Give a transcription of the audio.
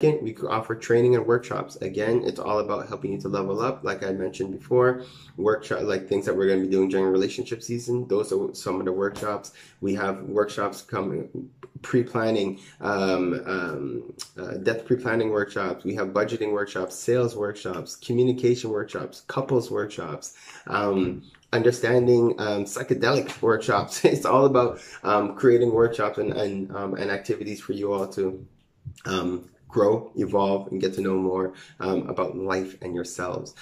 Second, we offer training and workshops. Again, it's all about helping you to level up, like I mentioned before. Workshop, like things that we're going to be doing during relationship season. Those are some of the workshops. We have workshops coming, pre-planning, um, um, uh, death pre-planning workshops. We have budgeting workshops, sales workshops, communication workshops, couples workshops. Um, understanding um, psychedelic workshops. It's all about um, creating workshops and and, um, and activities for you all to um, grow, evolve, and get to know more um, about life and yourselves.